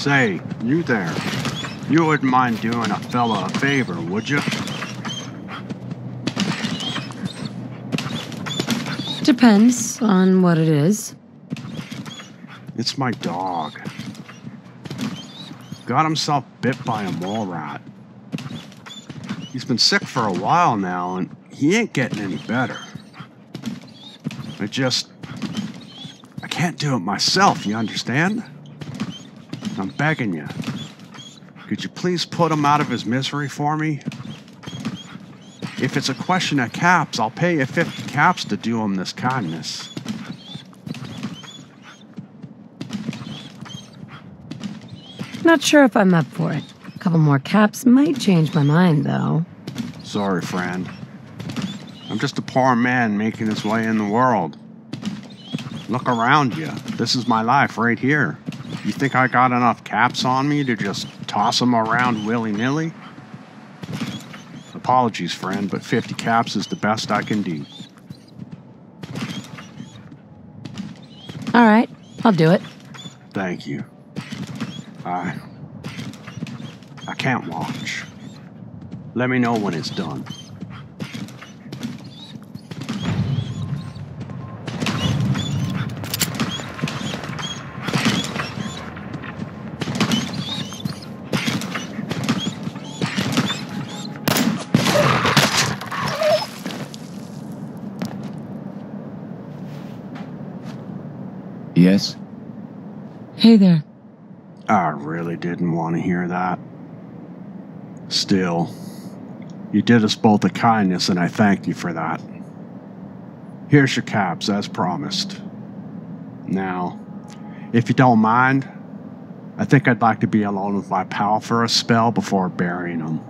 Say, you there. You wouldn't mind doing a fella a favor, would you? Depends on what it is. It's my dog. Got himself bit by a mole rat. He's been sick for a while now, and he ain't getting any better. I just. I can't do it myself, you understand? I'm begging you. Could you please put him out of his misery for me? If it's a question of caps, I'll pay you 50 caps to do him this kindness. Not sure if I'm up for it. A couple more caps might change my mind, though. Sorry, friend. I'm just a poor man making his way in the world. Look around you. This is my life right here. You think I got enough caps on me to just toss them around willy nilly? Apologies, friend, but 50 caps is the best I can do. All right, I'll do it. Thank you. I. I can't watch. Let me know when it's done. Yes? Hey there. I really didn't want to hear that. Still, you did us both a kindness, and I thank you for that. Here's your caps, as promised. Now, if you don't mind, I think I'd like to be alone with my pal for a spell before burying him.